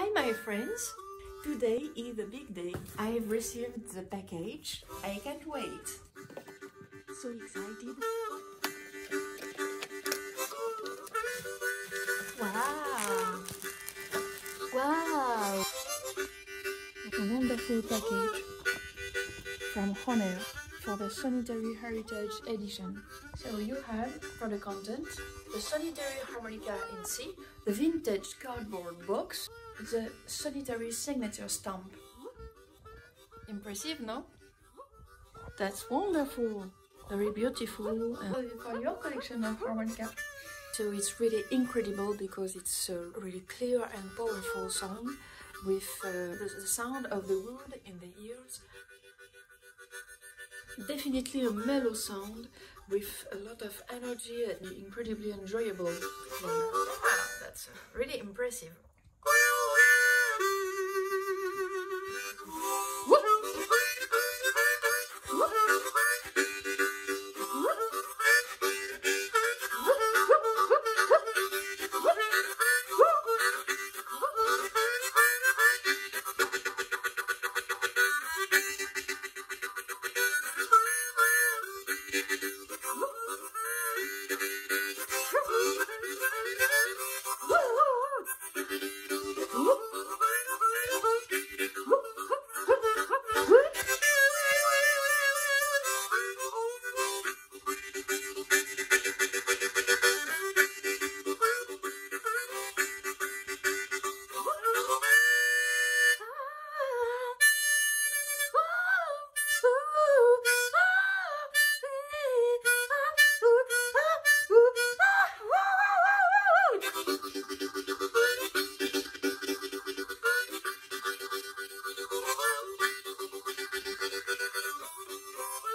Hi my friends! Today is a big day. I've received the package. I can't wait. So excited. Wow! Wow! A wonderful package from Hohner for the Sonny Terry Heritage Edition. So you have, for the content, the Sonny Terry Harmonica in C, the vintage cardboard box, the Sonny Terry signature stamp. Impressive, no? That's wonderful! Very beautiful and for your collection of harmonica. So it's really incredible because it's a really clear and powerful sound with uh, the, the sound of the wood in the ears definitely a mellow sound with a lot of energy and incredibly enjoyable. Ah, that's really impressive. Bye.